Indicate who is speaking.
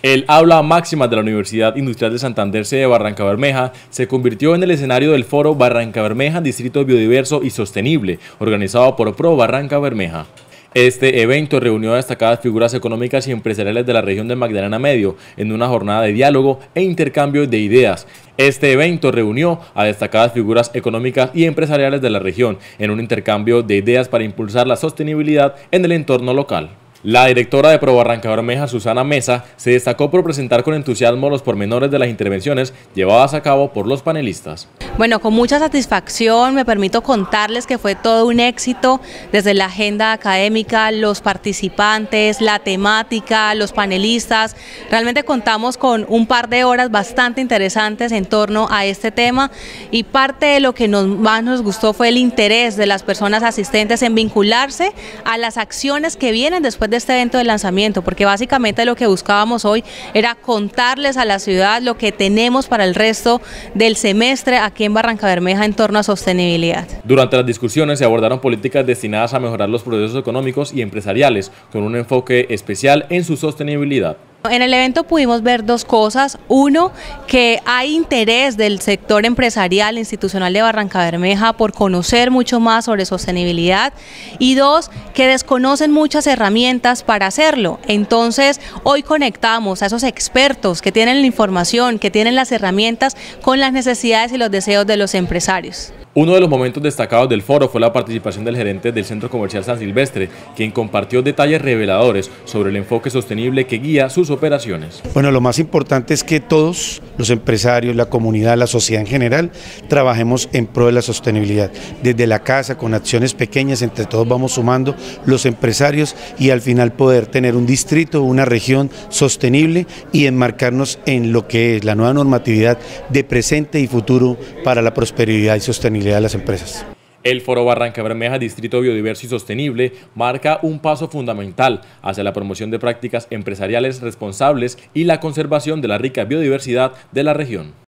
Speaker 1: El aula máxima de la Universidad Industrial de Santander de Barranca Bermeja se convirtió en el escenario del foro Barranca Bermeja Distrito Biodiverso y Sostenible, organizado por Pro Barranca Bermeja. Este evento reunió a destacadas figuras económicas y empresariales de la región de Magdalena Medio en una jornada de diálogo e intercambio de ideas. Este evento reunió a destacadas figuras económicas y empresariales de la región en un intercambio de ideas para impulsar la sostenibilidad en el entorno local. La directora de Pro Barranca Bermeja, Susana Mesa, se destacó por presentar con entusiasmo los pormenores de las intervenciones llevadas a cabo por los panelistas.
Speaker 2: Bueno, con mucha satisfacción me permito contarles que fue todo un éxito desde la agenda académica, los participantes, la temática, los panelistas. Realmente contamos con un par de horas bastante interesantes en torno a este tema y parte de lo que nos, más nos gustó fue el interés de las personas asistentes en vincularse a las acciones que vienen después de este evento de lanzamiento, porque básicamente lo que buscábamos hoy era contarles a la ciudad lo que tenemos para el resto del semestre aquí en Barranca Bermeja en torno a sostenibilidad.
Speaker 1: Durante las discusiones se abordaron políticas destinadas a mejorar los procesos económicos y empresariales con un enfoque especial en su sostenibilidad.
Speaker 2: En el evento pudimos ver dos cosas. Uno, que hay interés del sector empresarial institucional de Barranca Bermeja por conocer mucho más sobre sostenibilidad. Y dos, que desconocen muchas herramientas para hacerlo. Entonces, hoy conectamos a esos expertos que tienen la información, que tienen las herramientas con las necesidades y los deseos de los empresarios.
Speaker 1: Uno de los momentos destacados del foro fue la participación del gerente del Centro Comercial San Silvestre, quien compartió detalles reveladores sobre el enfoque sostenible que guía sus operaciones.
Speaker 3: Bueno, lo más importante es que todos los empresarios, la comunidad, la sociedad en general, trabajemos en pro de la sostenibilidad. Desde la casa, con acciones pequeñas, entre todos vamos sumando los empresarios y al final poder tener un distrito, una región sostenible y enmarcarnos en lo que es la nueva normatividad de presente y futuro para la prosperidad y sostenibilidad de las empresas.
Speaker 1: El Foro Barranca Bermeja Distrito Biodiverso y Sostenible marca un paso fundamental hacia la promoción de prácticas empresariales responsables y la conservación de la rica biodiversidad de la región.